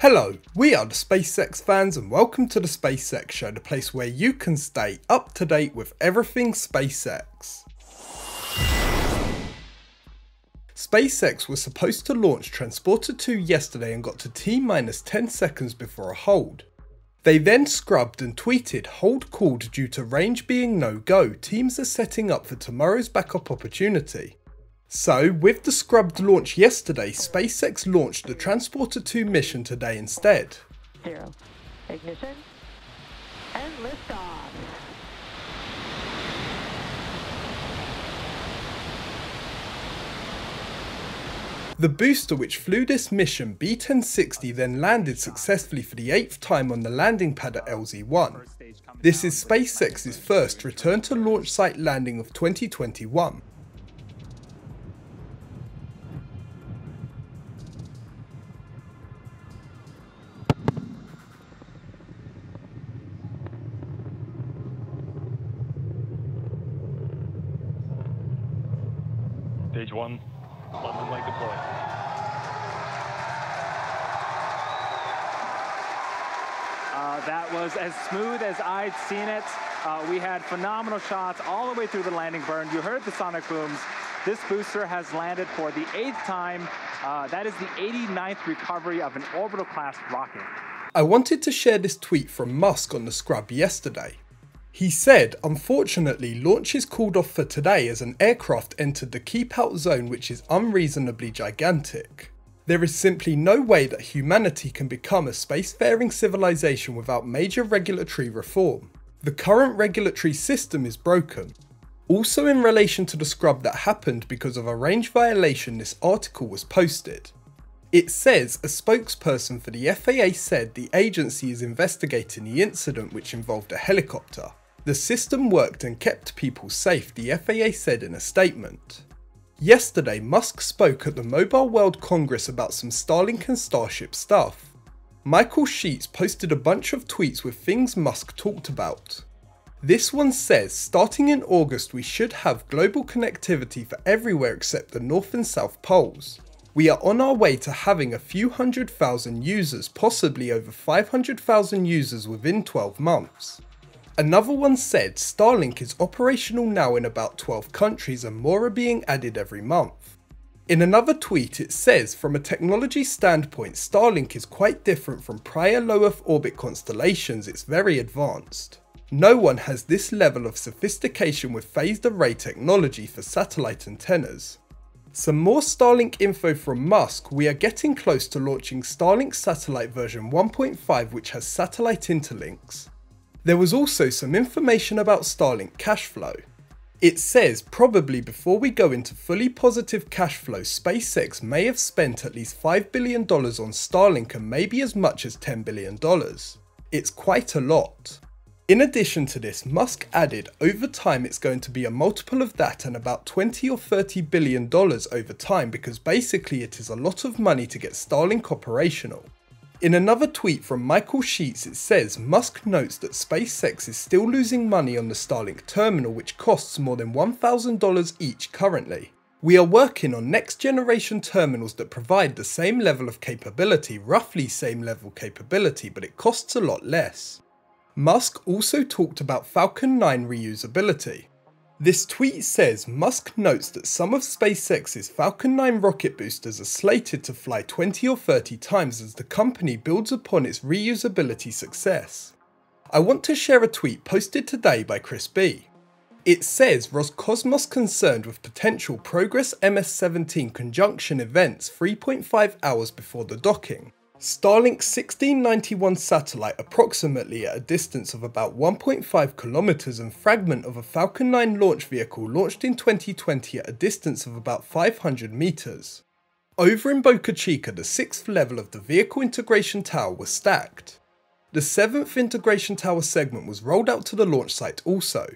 Hello, we are the SpaceX fans and welcome to the SpaceX Show, the place where you can stay up to date with everything SpaceX. SpaceX was supposed to launch Transporter 2 yesterday and got to T minus 10 seconds before a hold. They then scrubbed and tweeted hold called due to range being no go, teams are setting up for tomorrow's backup opportunity. So, with the scrubbed launch yesterday, SpaceX launched the Transporter 2 mission today instead. Zero. Ignition. And liftoff. The booster which flew this mission, B-1060, then landed successfully for the eighth time on the landing pad at LZ-1. This is SpaceX's first return to launch site landing of 2021. Stage one, landing leg deploy. Uh, that was as smooth as I'd seen it. Uh, we had phenomenal shots all the way through the landing burn. You heard the sonic booms. This booster has landed for the eighth time. Uh, that is the 89th recovery of an orbital class rocket. I wanted to share this tweet from Musk on the scrub yesterday. He said, unfortunately, launch is called off for today as an aircraft entered the keep out zone, which is unreasonably gigantic. There is simply no way that humanity can become a spacefaring civilization without major regulatory reform. The current regulatory system is broken. Also, in relation to the scrub that happened because of a range violation, this article was posted. It says a spokesperson for the FAA said the agency is investigating the incident which involved a helicopter. The system worked and kept people safe, the FAA said in a statement. Yesterday, Musk spoke at the Mobile World Congress about some Starlink and Starship stuff. Michael Sheetz posted a bunch of tweets with things Musk talked about. This one says, starting in August, we should have global connectivity for everywhere except the North and South Poles. We are on our way to having a few hundred thousand users, possibly over 500,000 users within 12 months. Another one said Starlink is operational now in about 12 countries and more are being added every month. In another tweet it says from a technology standpoint Starlink is quite different from prior low Earth orbit constellations, it's very advanced. No one has this level of sophistication with phased array technology for satellite antennas. Some more Starlink info from Musk, we are getting close to launching Starlink satellite version 1.5 which has satellite interlinks. There was also some information about Starlink cash flow. It says probably before we go into fully positive cash flow, SpaceX may have spent at least $5 billion on Starlink and maybe as much as $10 billion. It's quite a lot. In addition to this, Musk added over time it's going to be a multiple of that and about 20 or 30 billion dollars over time because basically it is a lot of money to get Starlink operational. In another tweet from Michael Sheetz, it says Musk notes that SpaceX is still losing money on the Starlink terminal which costs more than $1,000 each currently. We are working on next generation terminals that provide the same level of capability, roughly same level capability, but it costs a lot less. Musk also talked about Falcon 9 reusability. This tweet says Musk notes that some of SpaceX's Falcon 9 rocket boosters are slated to fly 20 or 30 times as the company builds upon its reusability success. I want to share a tweet posted today by Chris B. It says Roscosmos concerned with potential Progress MS-17 conjunction events 3.5 hours before the docking. Starlink 1691 satellite approximately at a distance of about 1.5 kilometers and fragment of a Falcon 9 launch vehicle launched in 2020 at a distance of about 500 meters. Over in Boca Chica, the sixth level of the vehicle integration tower was stacked. The seventh integration tower segment was rolled out to the launch site also.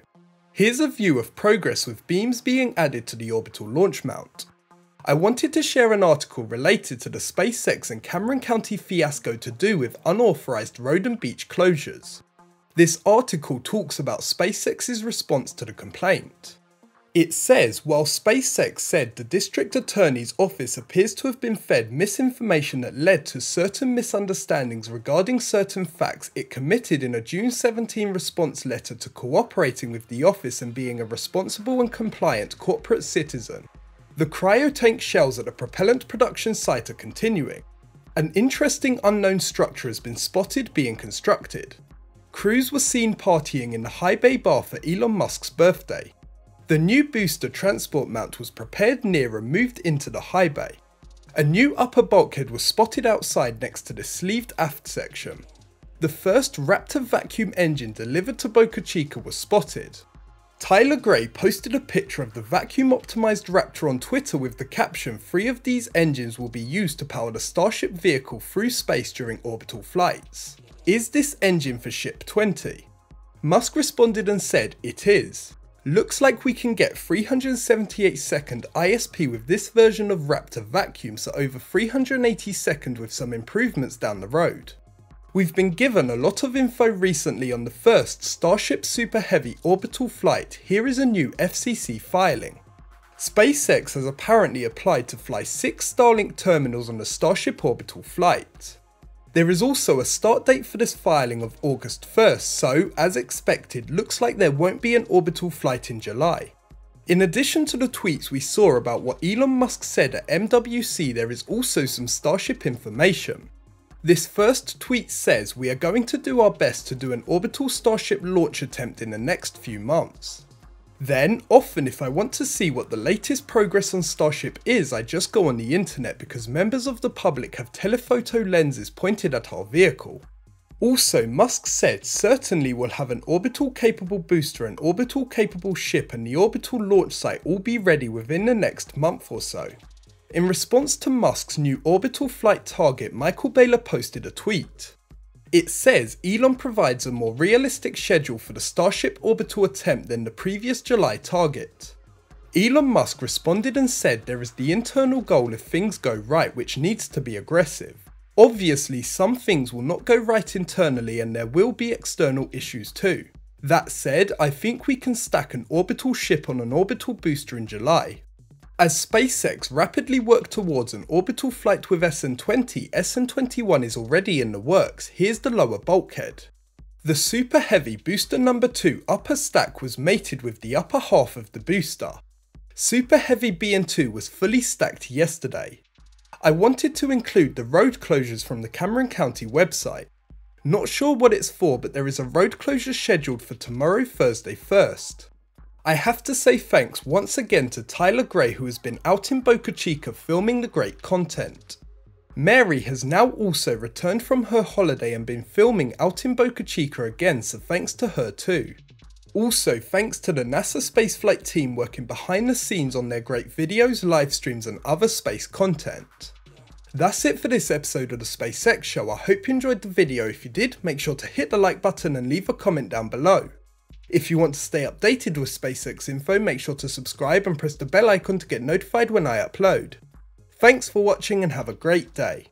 Here's a view of progress with beams being added to the orbital launch mount. I wanted to share an article related to the SpaceX and Cameron County fiasco to do with unauthorized road and beach closures. This article talks about SpaceX's response to the complaint. It says while SpaceX said the district attorney's office appears to have been fed misinformation that led to certain misunderstandings regarding certain facts, it committed in a June 17 response letter to cooperating with the office and being a responsible and compliant corporate citizen. The cryotank shells at the propellant production site are continuing. An interesting unknown structure has been spotted being constructed. Crews were seen partying in the high bay bar for Elon Musk's birthday. The new booster transport mount was prepared near and moved into the high bay. A new upper bulkhead was spotted outside next to the sleeved aft section. The first Raptor vacuum engine delivered to Boca Chica was spotted. Tyler Gray posted a picture of the vacuum optimized Raptor on Twitter with the caption three of these engines will be used to power the Starship vehicle through space during orbital flights. Is this engine for Ship 20? Musk responded and said it is. Looks like we can get 378 second ISP with this version of Raptor vacuum so over 380 second with some improvements down the road. We've been given a lot of info recently on the first Starship Super Heavy orbital flight, here is a new FCC filing. SpaceX has apparently applied to fly 6 Starlink terminals on the Starship orbital flight. There is also a start date for this filing of August 1st, so, as expected, looks like there won't be an orbital flight in July. In addition to the tweets we saw about what Elon Musk said at MWC, there is also some Starship information. This first tweet says we are going to do our best to do an orbital Starship launch attempt in the next few months. Then, often if I want to see what the latest progress on Starship is, I just go on the internet because members of the public have telephoto lenses pointed at our vehicle. Also, Musk said certainly we'll have an orbital capable booster, an orbital capable ship and the orbital launch site all be ready within the next month or so. In response to Musk's new orbital flight target, Michael Baylor posted a tweet. It says Elon provides a more realistic schedule for the Starship orbital attempt than the previous July target. Elon Musk responded and said there is the internal goal if things go right which needs to be aggressive. Obviously some things will not go right internally and there will be external issues too. That said, I think we can stack an orbital ship on an orbital booster in July. As SpaceX rapidly work towards an orbital flight with SN20, SN21 is already in the works, here's the lower bulkhead. The Super Heavy Booster number 2 upper stack was mated with the upper half of the booster. Super Heavy BN2 was fully stacked yesterday. I wanted to include the road closures from the Cameron County website. Not sure what it's for but there is a road closure scheduled for tomorrow Thursday 1st. I have to say thanks once again to Tyler Gray who has been out in Boca Chica filming the great content. Mary has now also returned from her holiday and been filming out in Boca Chica again so thanks to her too. Also thanks to the NASA spaceflight team working behind the scenes on their great videos, live streams and other space content. That's it for this episode of the SpaceX Show, I hope you enjoyed the video, if you did make sure to hit the like button and leave a comment down below. If you want to stay updated with SpaceX info, make sure to subscribe and press the bell icon to get notified when I upload. Thanks for watching and have a great day.